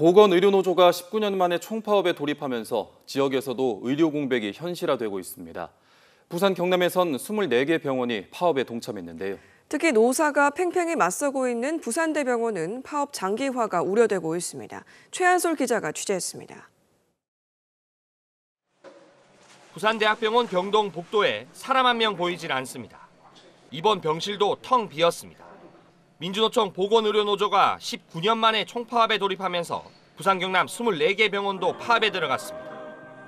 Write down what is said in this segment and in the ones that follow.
보건의료노조가 19년 만에 총파업에 돌입하면서 지역에서도 의료 공백이 현실화되고 있습니다. 부산 경남에선 24개 병원이 파업에 동참했는데요. 특히 노사가 팽팽히 맞서고 있는 부산대병원은 파업 장기화가 우려되고 있습니다. 최한솔 기자가 취재했습니다. 부산대학병원 병동 복도에 사람 한 명 보이질 않습니다. 이번 병실도 텅 비었습니다. 민주노총 보건의료노조가 19년 만에 총파업에 돌입하면서 부산 경남 24개 병원도 파업에 들어갔습니다.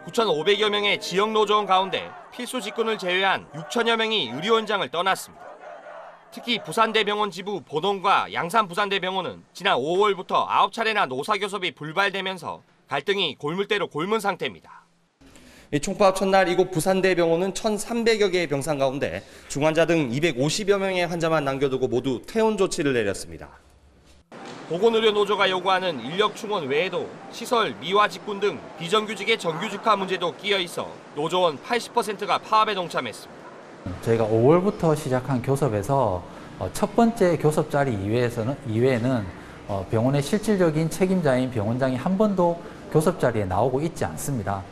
9,500여 명의 지역 노조원 가운데 필수 직군을 제외한 6천여 명이 의료 현장을 떠났습니다. 특히 부산대병원 지부 보동과 양산 부산대병원은 지난 5월부터 9차례나 노사 교섭이 불발되면서 갈등이 골물대로 골문 상태입니다. 이 총파업 첫날 이곳 부산대병원은 1,300여 개의 병상 가운데 중환자 등 250여 명의 환자만 남겨두고 모두 퇴원 조치를 내렸습니다. 보건의료노조가 요구하는 인력 충원 외에도 시설, 미화 직군 등 비정규직의 정규직화 문제도 끼어 있어 노조원 80%가 파업에 동참했습니다. 저희가 5월부터 시작한 교섭에서 어, 첫 번째 교섭 자리 이외에서는 이외에는 어, 병원의 실질적인 책임자인 병원장이 한 번도 교섭 자리에 나오고 있지 않습니다.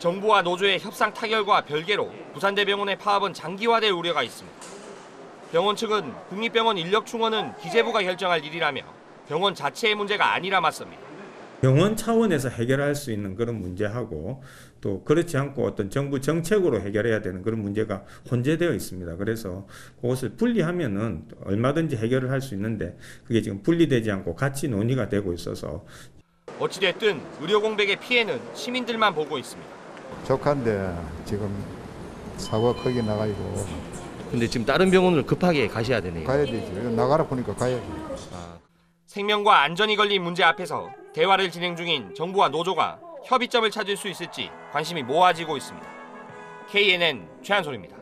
정부와 노조의 협상 타결과 별개로 부산대병원의 파업은 장기화될 우려가 있습니다. 병원 측은 국립병원 인력 충원은 기재부가 결정할 일이라며 병원 자체의 문제가 아니라 맞섭니다. 병원 차원에서 해결할 수 있는 그런 문제하고 또 그렇지 않고 어떤 정부 정책으로 해결해야 되는 그런 문제가 혼재되어 있습니다. 그래서 그것을 분리하면은 얼마든지 해결을 할 수 있는데 그게 지금 분리되지 않고 같이 논의가 되고 있어서 어찌됐든 의료 공백의 피해는 시민들만 보고 있습니다. 조카인데 지금 사고가 크게 나가지고 근데 지금 다른 병원을 급하게 가셔야 되네요. 가야 되지. 나가라 보니까 가야지. 생명과 안전이 걸린 문제 앞에서 대화를 진행 중인 정부와 노조가 협의점을 찾을 수 있을지 관심이 모아지고 있습니다. KNN 최한솔입니다.